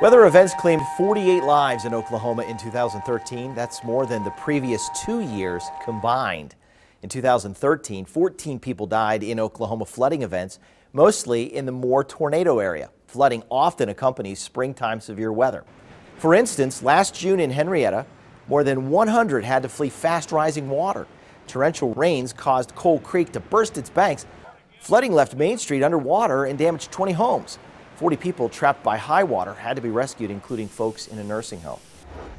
Weather events claimed 48 lives in Oklahoma in 2013. That's more than the previous two years combined. In 2013, 14 people died in Oklahoma flooding events, mostly in the Moore tornado area. Flooding often accompanies springtime severe weather. For instance, last June in Henryetta, more than 100 had to flee fast rising water. Torrential rains caused Coal Creek to burst its banks. Flooding left Main Street underwater and damaged 20 homes. 40 people trapped by high water had to be rescued, including folks in a nursing home.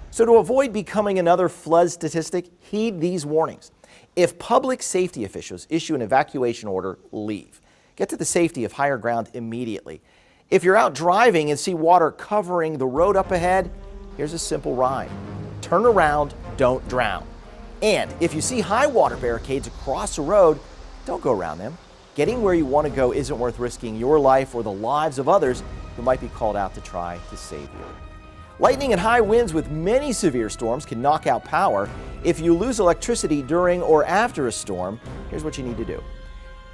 So to avoid becoming another flood statistic, heed these warnings. If public safety officials issue an evacuation order, leave. Get to the safety of higher ground immediately. If you're out driving and see water covering the road up ahead, here's a simple rhyme. Turn around, don't drown. And if you see high water barricades across the road, don't go around them. Getting where you want to go isn't worth risking your life or the lives of others who might be called out to try to save you. Lightning and high winds with many severe storms can knock out power. If you lose electricity during or after a storm, here's what you need to do.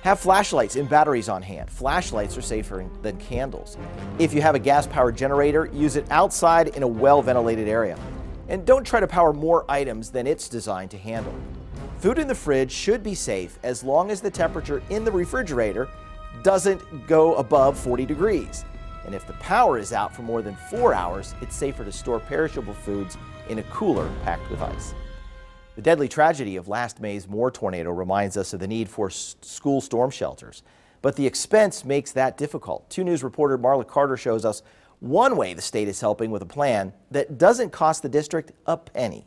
Have flashlights and batteries on hand. Flashlights are safer than candles. If you have a gas powered generator, use it outside in a well ventilated area. And don't try to power more items than it's designed to handle. Food in the fridge should be safe as long as the temperature in the refrigerator doesn't go above 40 degrees. And if the power is out for more than four hours, it's safer to store perishable foods in a cooler packed with ice. The deadly tragedy of last May's Moore tornado reminds us of the need for school storm shelters. But the expense makes that difficult. 2 News reporter Marla Carter shows us one way the state is helping with a plan that doesn't cost the district a penny.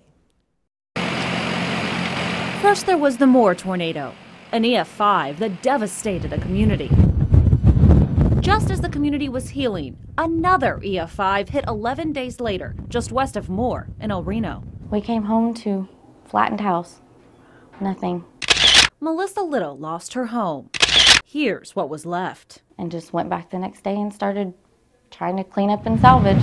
First, there was the Moore tornado, an EF5 that devastated a community. Just as the community was healing, another EF5 hit 11 days later, just west of Moore in El Reno. We came home to flattened house. Nothing. Melissa Little lost her home. Here's what was left. And just went back the next day and started trying to clean up and salvage.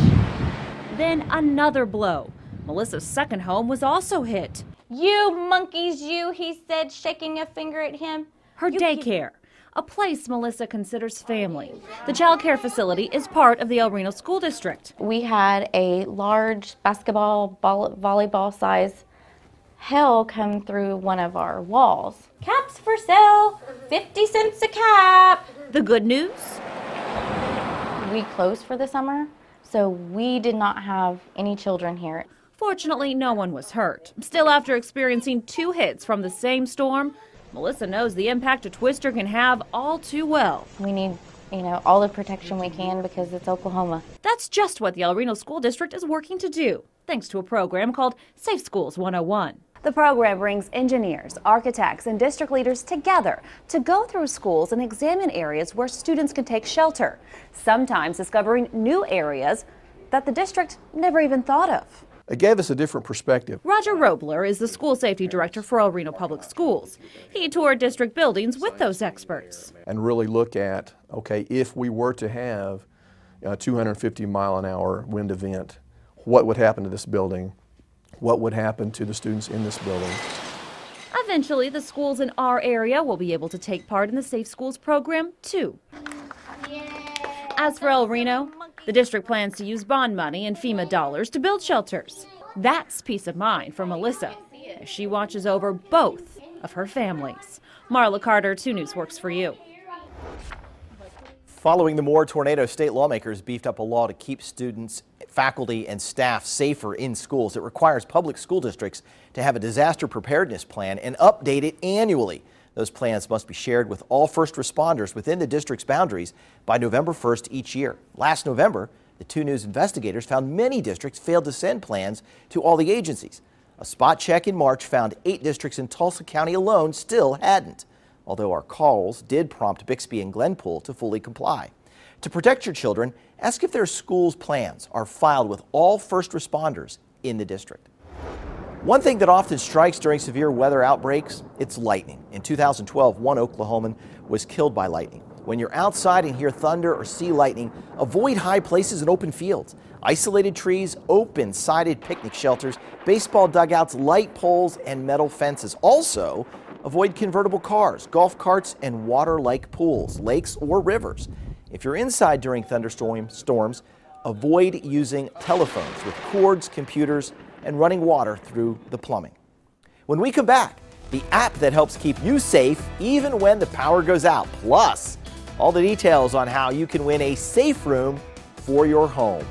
Then another blow. Melissa's second home was also hit. You monkeys, you, he said, shaking a finger at him. Her you daycare, a place Melissa considers family. The child care facility is part of the El Reno School District. We had a large basketball, ball, volleyball size hell come through one of our walls. Caps for sale, 50 cents a cap. The good news? We closed for the summer, so we did not have any children here. Fortunately, no one was hurt. Still, after experiencing two hits from the same storm, Melissa knows the impact a twister can have all too well. We need, you know, all the protection we can because it's Oklahoma. That's just what the El Reno School District is working to do, thanks to a program called Safe Schools 101. The program brings engineers, architects, and district leaders together to go through schools and examine areas where students can take shelter, sometimes discovering new areas that the district never even thought of. It gave us a different perspective. Roger Robler is the school safety director for El Reno Public Schools. He toured district buildings with those experts. And really look at, okay, if we were to have a 250 mile an hour wind event, what would happen to this building? What would happen to the students in this building? Eventually, the schools in our area will be able to take part in the Safe Schools program, too. As for El Reno, the district plans to use bond money and FEMA dollars to build shelters. That's peace of mind for Melissa as she watches over both of her families. Marla Carter, 2 News works for you. Following the Moore tornado, state lawmakers beefed up a law to keep students, faculty, and staff safer in schools. It requires public school districts to have a disaster preparedness plan and update it annually. Those plans must be shared with all first responders within the district's boundaries by November 1st each year. Last November, the 2 News investigators found many districts failed to send plans to all the agencies. A spot check in March found eight districts in Tulsa County alone still hadn't, although our calls did prompt Bixby and Glenpool to fully comply. To protect your children, ask if their school's plans are filed with all first responders in the district. One thing that often strikes during severe weather outbreaks, it's lightning. In 2012, one Oklahoman was killed by lightning. When you're outside and hear thunder or see lightning, avoid high places and open fields. Isolated trees, open sided picnic shelters, baseball dugouts, light poles, and metal fences. Also, avoid convertible cars, golf carts, and water like pools, lakes, or rivers. If you're inside during thunderstorm storms, avoid using telephones with cords, computers, and running water through the plumbing. When we come back, the app that helps keep you safe even when the power goes out. Plus, all the details on how you can win a safe room for your home.